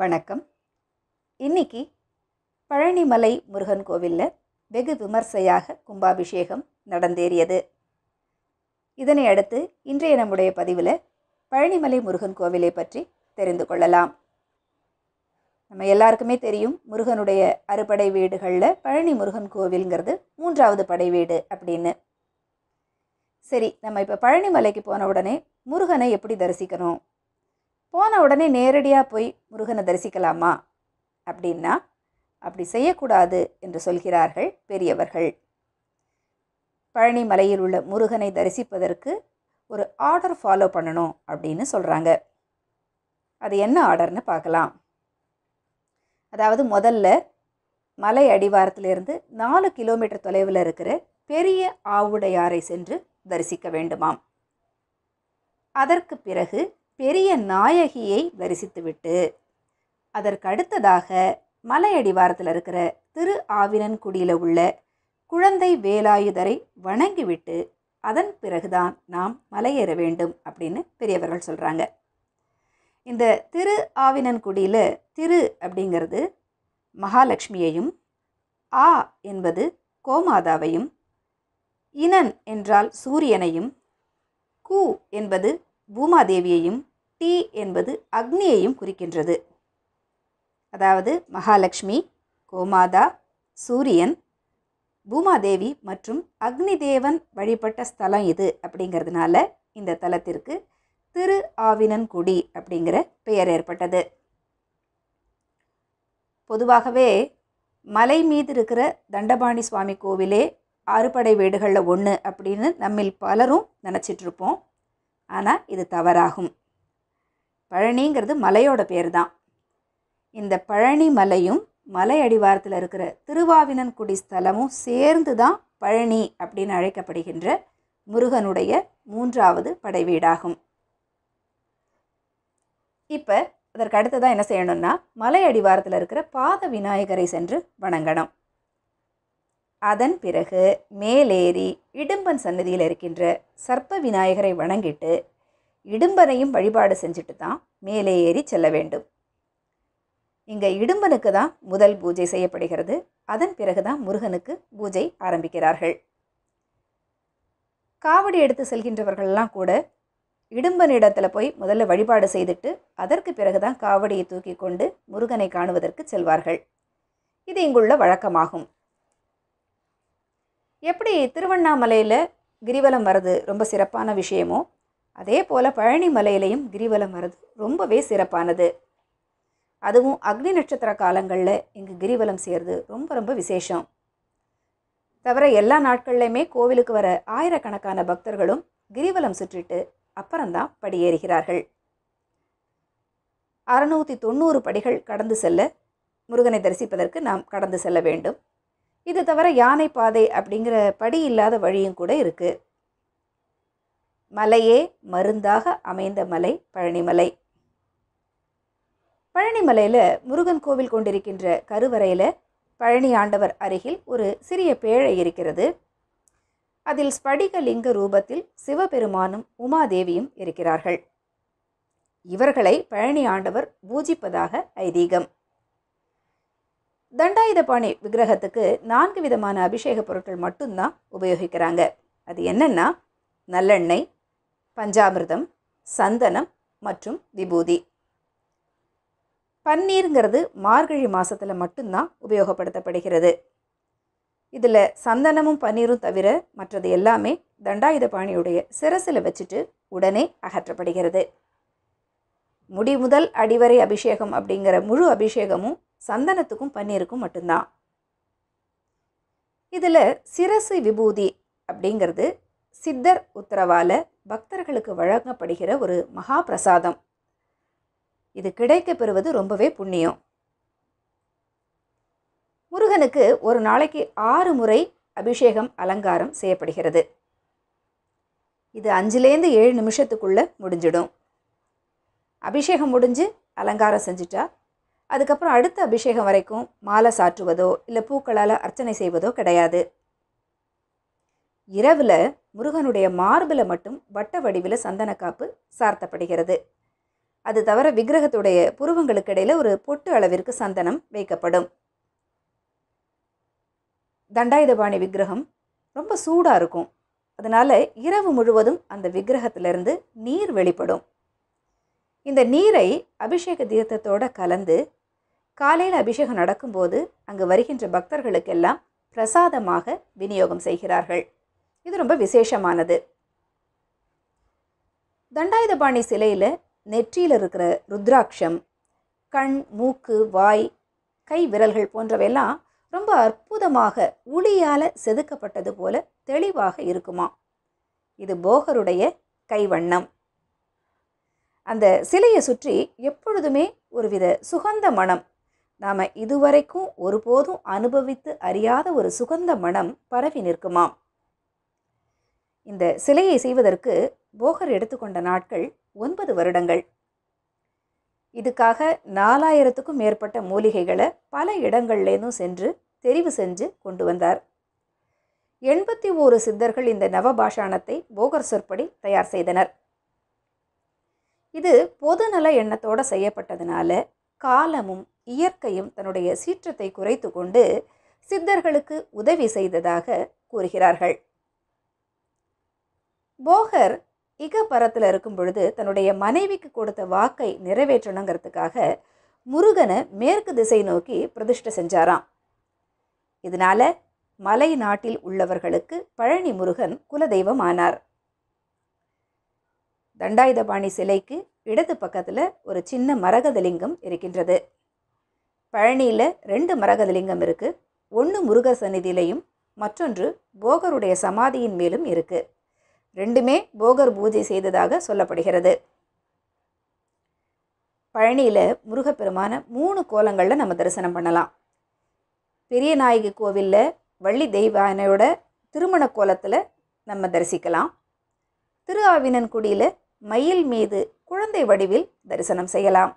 வணக்கம். இன்னைக்கு பழனிமலை முருகன் கோவிலில் வெகு விமர்சையாக கும்பாபிஷேகம் நடந்தேறியது. இதனை அடுத்து இன்றைய நம்முடைய பதிவில் பழனிமலை முருகன் கோவிலை பற்றி தெரிந்து கொள்ளலாம். நம்ம எல்லாருக்குமே தெரியும் முருகனுடைய அறுபடை வீடுகளில் பழனி முருகன் கோவில்ங்கிறது மூன்றாவது படை வீடு அப்படின்னு. சரி நம்ம இப்போ பழனிமலைக்கு போன உடனே முருகனை எப்படி தரிசிக்கணும்? போன உடனே நேரடியாக போய் முருகனை தரிசிக்கலாமா? அப்படின்னா அப்படி செய்யக்கூடாது என்று சொல்கிறார்கள் பெரியவர்கள். பழனி மலையில் உள்ள முருகனை தரிசிப்பதற்கு ஒரு ஆர்டர் ஃபாலோ பண்ணணும் அப்படின்னு சொல்கிறாங்க அது என்ன ஆர்டர்னு பார்க்கலாம். அதாவது முதல்ல மலை அடிவாரத்திலிருந்து நாலு கிலோமீட்டர் தொலைவில் இருக்கிற பெரிய ஆவுடையாரை சென்று தரிசிக்க வேண்டுமாம். அதற்கு பிறகு பெரிய நாயகியை தரிசித்துவிட்டு அதற்கு அடுத்ததாக இருக்கிற திரு ஆவினன்குடியில் உள்ள குழந்தை வேலாயுதரை வணங்கிவிட்டு அதன் பிறகுதான் நாம் மலையேற வேண்டும் அப்படின்னு பெரியவர்கள் சொல்கிறாங்க இந்த திரு ஆவினன்குடியில் திரு அப்படிங்கிறது மகாலட்சுமியையும் ஆ என்பது கோமாதாவையும் இனன் என்றால் சூரியனையும் கு என்பது பூமாதேவியையும் டி என்பது அக்னியையும் குறிக்கின்றது. அதாவது மகாலட்சுமி கோமாதா சூரியன் பூமாதேவி மற்றும் அக்னி தேவன் வழிபட்ட ஸ்தலம் இது அப்படிங்கிறதுனால இந்த தலத்திற்கு திரு ஆவினன்குடி அப்படிங்கிற பெயர் ஏற்பட்டது. பொதுவாகவே மலை மீது இருக்கிற தண்டபாணி சுவாமி கோவிலே அறுபடை வீடுகளில் ஒன்று அப்படின்னு நம்மில் பலரும் நினச்சிட்ருப்போம் ஆனால் இது தவறாகும். பழனிங்கிறது மலையோட பேர் தான் இந்த பழனி மலையும் மலை அடிவாரத்தில் இருக்கிற திருவாவினன்குடி ஸ்தலமும் சேர்ந்து தான் பழனி அப்படின்னு அழைக்கப்படுகின்ற முருகனுடைய மூன்றாவது படைவீடாகும். இப்போ அதற்கு அடுத்ததாக என்ன செய்யணும்னா மலை அடிவாரத்தில் இருக்கிற பாத விநாயகரை சென்று வணங்கணும். அதன் பிறகு மேலேறி இடும்பன் சன்னதியில் இருக்கின்ற சர்ப்ப விநாயகரை வணங்கிட்டு இடும்பனையும் வழிபாடு செஞ்சுட்டு தான் மேலே ஏறி செல்ல வேண்டும். இங்கே இடும்பனுக்கு தான் முதல் பூஜை செய்யப்படுகிறது. அதன் பிறகு தான் முருகனுக்கு பூஜை ஆரம்பிக்கிறார்கள். காவடி எடுத்து செல்கின்றவர்கள்லாம் கூட இடும்பனிடத்தில் போய் முதல்ல வழிபாடு செய்துட்டு அதற்கு பிறகு தான் காவடியை தூக்கி கொண்டு முருகனை காணுவதற்கு செல்வார்கள். இது இங்குள்ள வழக்கமாகும். எப்படி திருவண்ணாமலையில் கிரிவலம் வர்றது ரொம்ப சிறப்பான விஷயமோ அதே போல் பழனி மலையிலையும் கிரிவலம் வர்றது ரொம்பவே சிறப்பானது. அதுவும் அக்னி நட்சத்திர காலங்களில் இங்கு கிரிவலம் செய்கிறது ரொம்ப ரொம்ப விசேஷம். தவிர எல்லா நாட்கள்லையுமே கோவிலுக்கு வர ஆயிரக்கணக்கான பக்தர்களும் கிரிவலம் சுற்றிட்டு அப்புறம்தான் படியேறுகிறார்கள். அறுநூற்றி தொண்ணூறு படிகள் கடந்து செல்ல முருகனை தரிசிப்பதற்கு நாம் கடந்து செல்ல வேண்டும். இது தவிர யானை பாதை அப்படிங்கிற படி இல்லாத வழியும் கூட இருக்குது மலையே மருந்தாக அமைந்த மலை பழனிமலை. பழனிமலையில் முருகன் கோவில் கொண்டிருக்கின்ற கருவறையில் பழனி ஆண்டவர் அருகில் ஒரு சிறிய பேழை இருக்கிறது. அதில் ஸ்படிகலிங்க ரூபத்தில் சிவபெருமானும் உமாதேவியும் இருக்கிறார்கள். இவர்களை பழனி ஆண்டவர் பூஜிப்பதாக ஐதீகம். தண்டாயுதபாணி விக்கிரகத்துக்கு நான்கு விதமான அபிஷேக பொருட்கள் மட்டும்தான் உபயோகிக்கிறாங்க. அது என்னென்னா நல்லெண்ணெய் பஞ்சாமிர்தம் சந்தனம் மற்றும் விபூதி. பன்னீருங்கிறது மார்கழி மாதத்தில் மட்டும்தான் உபயோகப்படுத்தப்படுகிறது. இதில் சந்தனமும் பன்னீரும் தவிர மற்றது எல்லாமே தண்டாயுதபாணியுடைய சிரசில் வச்சுட்டு உடனே அகற்றப்படுகிறது. முடி முதல் அடிவரை அபிஷேகம் அப்படிங்கிற முழு அபிஷேகமும் சந்தனத்துக்கும் பன்னீருக்கும் மட்டும்தான். இதில் சிரசு விபூதி அப்படிங்கிறது சித்தர் உத்தரவால பக்தர்களுக்கு வழங்கப்படுகிற ஒரு மகா பிரசாதம். இது கிடைக்க பெறுவது ரொம்பவே புண்ணியம். முருகனுக்கு ஒரு நாளைக்கு ஆறு முறை அபிஷேகம் அலங்காரம் செய்யப்படுகிறது. இது அஞ்சுலேருந்து ஏழு நிமிஷத்துக்குள்ளே முடிஞ்சிடும். அபிஷேகம் முடிஞ்சு அலங்காரம் செஞ்சுட்டா அதுக்கப்புறம் அடுத்த அபிஷேகம் வரைக்கும் மாலை சாற்றுவதோ இல்லை பூக்களால் அர்ச்சனை செய்வதோ கிடையாது. இரவில் முருகனுடைய மார்பில் மட்டும் வட்ட வடிவில் சந்தனக்காப்பு சார்த்தப்படுகிறது. அது தவிர விக்கிரகத்துடைய புருவங்களுக்கு இடையில் ஒரு பொட்டு அளவிற்கு சந்தனம் வைக்கப்படும். தண்டாயுதபாணி விக்கிரகம் ரொம்ப சூடாக இருக்கும். அதனால் இரவு முழுவதும் அந்த விக்கிரகத்திலிருந்து நீர் வெளிப்படும். இந்த நீரை அபிஷேக தீர்த்தத்தோடு கலந்து காலையில் அபிஷேகம் நடக்கும்போது அங்கு வருகின்ற பக்தர்களுக்கெல்லாம் பிரசாதமாக விநியோகம் செய்கிறார்கள். இது ரொம்ப விசேஷமானது. தண்டாயுதபாணி சிலையில் நெற்றியில் இருக்கிற ருத்ராட்சம் கண் மூக்கு வாய் கை விரல்கள் போன்றவையெல்லாம் ரொம்ப அற்புதமாக உளியால் செதுக்கப்பட்டது போல தெளிவாக இருக்குமா? இது போகருடைய கைவண்ணம். அந்த சிலையை சுற்றி எப்பொழுதுமே ஒருவித சுகந்த மனம். நாம் இதுவரைக்கும் ஒருபோதும் அனுபவித்து அறியாத ஒரு சுகந்த மனம் பரவி நிற்குமாம். இந்த சிலையை செய்வதற்கு போகர் எடுத்துக்கொண்ட நாட்கள் ஒன்பது வருடங்கள். இதுக்காக நாலாயிரத்துக்கும் மேற்பட்ட மூலிகைகளை பல இடங்கள்லேருந்தும் சென்று தெரிவு செஞ்சு கொண்டு வந்தார். எண்பத்தி ஓரு சித்தர்கள் இந்த நவபாஷாணத்தை போகர் சொற்படி தயார் செய்தனர். இது பொதுநல எண்ணத்தோடு செய்யப்பட்டதுனால காலமும் இயற்கையும் தன்னுடைய சீற்றத்தை குறைத்து கொண்டு சித்தர்களுக்கு உதவி செய்ததாக கூறுகிறார்கள். போகர் இகபரத்தில் இருக்கும் பொழுது தன்னுடைய மனைவிக்கு கொடுத்த வாக்கை நிறைவேற்றணுங்கிறதுக்காக முருகனை மேற்கு திசை நோக்கி பிரதிஷ்டை செஞ்சாராம். இதனால மலை நாட்டில் உள்ளவர்களுக்கு பழனி முருகன் குலதெய்வம் ஆனார். தண்டாயுதபாணி சிலைக்கு இடது பக்கத்தில் ஒரு சின்ன மரகதலிங்கம் இருக்கின்றது. பழனியில் ரெண்டு மரகதலிங்கம் இருக்குது ஒன்று முருக சந்நிதியிலையும் மற்றொன்று போகருடைய சமாதியின் மேலும் இருக்குது ரெண்டுமே போகர் பூஜை செய்ததாக சொல்லப்படுகிறது. பழனியில் முருகப்பெருமான மூணு கோலங்களில் நம்ம தரிசனம் பண்ணலாம். பெரிய நாயகி கோவிலில் வள்ளி தெய்வானையோட திருமண கோலத்தில் நம்ம தரிசிக்கலாம். திரு ஆவினன்குடியில் மயில் மீது குழந்தை வடிவில் தரிசனம் செய்யலாம்.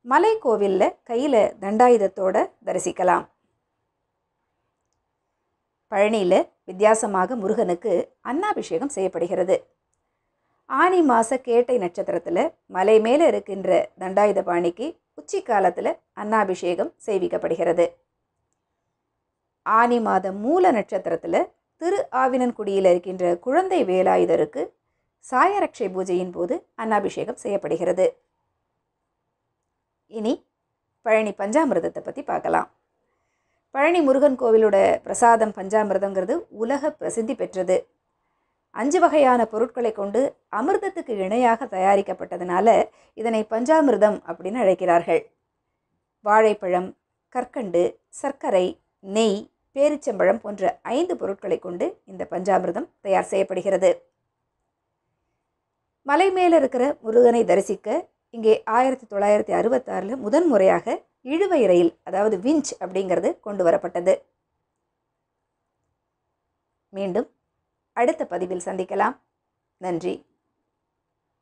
மலை கோவிலில் கையில் தண்டாயுதத்தோட தரிசிக்கலாம். பழனியில் வித்தியாசமாக முருகனுக்கு அன்னாபிஷேகம் செய்யப்படுகிறது. ஆனி மாத கேட்டை நட்சத்திரத்தில் மலை மேலே இருக்கின்ற தண்டாயுதபாணிக்கு உச்சி காலத்தில் அன்னாபிஷேகம் செய்விக்கப்படுகிறது. ஆனி மாத மூல நட்சத்திரத்தில் திரு ஆவினன்குடியில் இருக்கின்ற குழந்தை வேலாயுதருக்கு சாயரக்ஷை பூஜையின் போது அன்னாபிஷேகம் செய்யப்படுகிறது. இனி பழனி பஞ்சாமிரதத்தை பற்றி பார்க்கலாம். பழனி முருகன் கோவிலோட பிரசாதம் பஞ்சாமிரதங்கிறது உலக பிரசித்தி பெற்றது. அஞ்சு வகையான பொருட்களை கொண்டு அமிர்தத்துக்கு இணையாக தயாரிக்கப்பட்டதுனால இதனை பஞ்சாமிர்தம் அப்படின்னு அழைக்கிறார்கள். வாழைப்பழம் கற்கண்டு சர்க்கரை நெய் பேரிச்சம்பழம் போன்ற ஐந்து பொருட்களை கொண்டு இந்த பஞ்சாமிர்தம் தயார் செய்யப்படுகிறது. மலை மேலே இருக்கிற முருகனை தரிசிக்க இங்கே ஆயிரத்தி தொள்ளாயிரத்தி அறுபத்தாறில் முதன்முறையாக இழுவை ரயில் அதாவது விஞ்ச் அப்படிங்கிறது கொண்டு வரப்பட்டது. மீண்டும் அடுத்த பதிவில் சந்திக்கலாம். நன்றி.